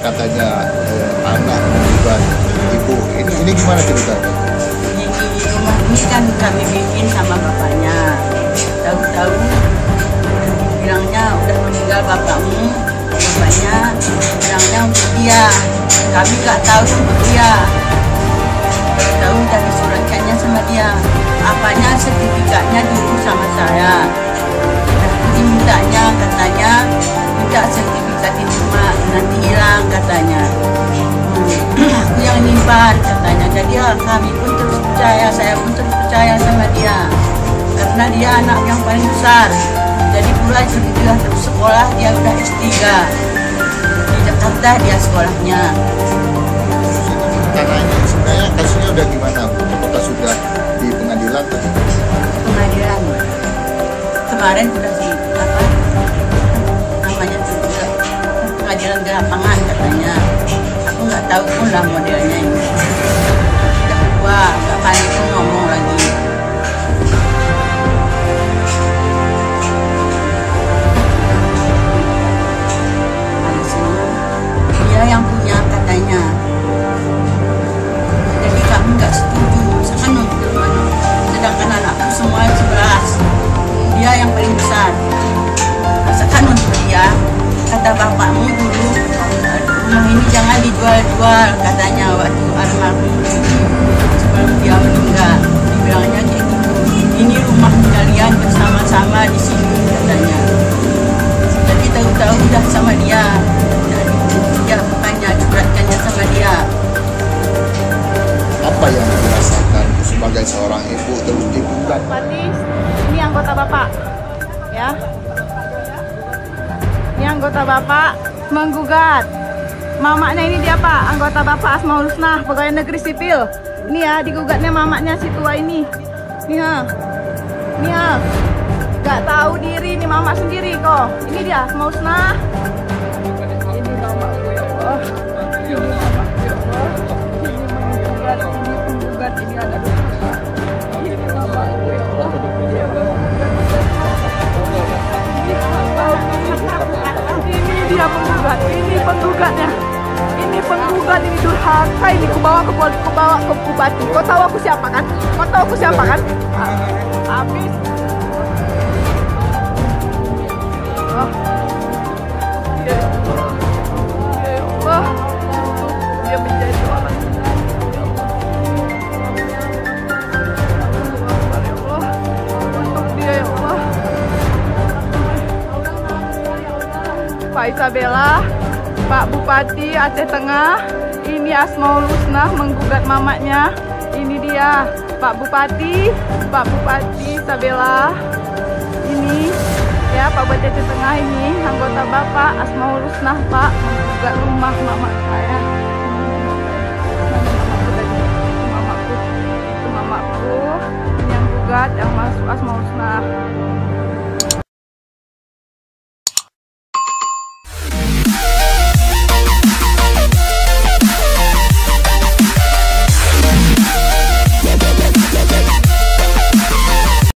katanya eh, anak menggugat ibu. Ini ini gimana ceritanya? Rumah ini kan kami bikin sama bapaknya. Tahu-tahu bilangnya udah meninggal bapakmu, bapaknya bilangnya untuk dia. Kami nggak tahu untuk dia. Tahu udah disuratkannya sama dia. Apanya sertifikatnya dulu sama saya. Nah, dimintanya katanya minta sertifikat itu mak nanti katanya. Hmm, aku yang nyimpan katanya. Jadi ya, kami pun terus percaya, saya pun terus percaya sama dia. Karena dia anak yang paling besar. Jadi pula juga terus sekolah dia udah S3. Di Jakarta dia sekolahnya. Ini sebenarnya kasusnya udah gimana? Bu? Apakah sudah di pengadilan atau pengadilan kemarin sudah 到湖南没得人。Dijual-jual katanya waktu almarhum sebelum dia meninggal dibilangnya kayak gitu ini rumah kalian bersama-sama di sini katanya jadi tahu-tahu udah sama dia dan dia bukannya curhatkannya sama dia apa yang dirasakan sebagai seorang ibu terus digugat? Ini anggota Bapak. Ya. Ini anggota Bapak menggugat. Mamaknya ini dia Pak, anggota Bapak Asmaul Husnah, pegawai negeri sipil. Ini ya, digugatnya mamaknya si tua ini. Nih ha. Nih ha. Gak tahu diri nih mamak sendiri kok. Ini dia Asmaul Husnah. Ini ya Allah. Ini ya. Ini ini ini ada. Ini ya ini dia penggugat, ini penggugatnya. Ini penggugat, ini durhaka, ini kubawa ke pol, kubawa ke bupati. Kau tahu aku siapa kan? Kau tahu aku siapa kan? Ah, Habis. Oh. Dia menjadi Ya. Ya Isabella, Pak Bupati Aceh Tengah, ini Asmaul Husnah menggugat mamaknya. Ini dia, Pak Bupati, Pak Bupati Isabella. Ini ya Pak Bupati Aceh Tengah ini anggota Bapak Asmaul Husnah Pak menggugat rumah mamak saya.